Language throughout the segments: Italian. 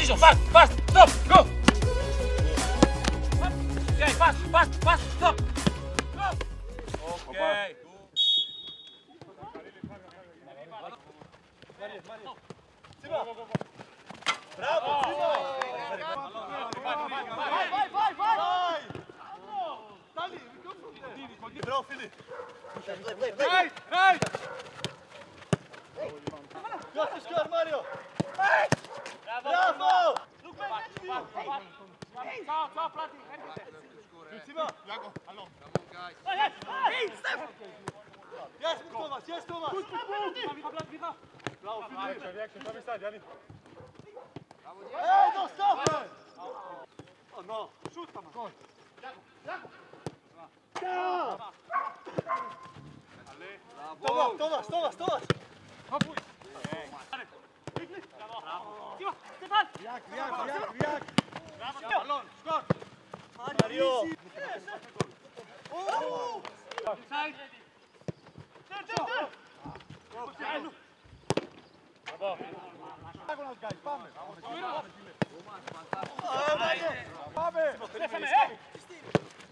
Position. Fast, fast. Stop. Go. fast, fast, fast, stop! Stop! Okay, good. Bravo, Simão! Vai, vai, vai, vai! Tá ali, Bravo, Felipe! Vai, vai! Costas, costas, Mário! Bravo! Bravo! Bravo! Bravo! Bravo! Bravo! Bravo! Bravo! Bravo! Jago, along. Come on, guys. Hey, Steph! Yes, Thomas, yes, Thomas. Hey, no, stop! Oh, no. Shoot, Thomas. Go. Jago, Jago. Ja! Bravo. Thomas, Thomas, Thomas. Papuj. Bravo. Bravo. Stefan! Bravo, Mario! Eh.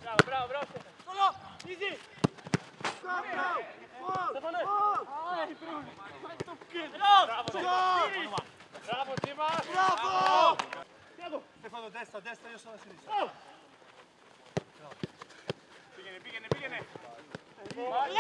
Bravo, bravo, bravo. Stefano. Easy. Stefano. Bravo. Bravo, Timas. Bravo! Stefano, destra, destra, io sono a sinistra. Bravo.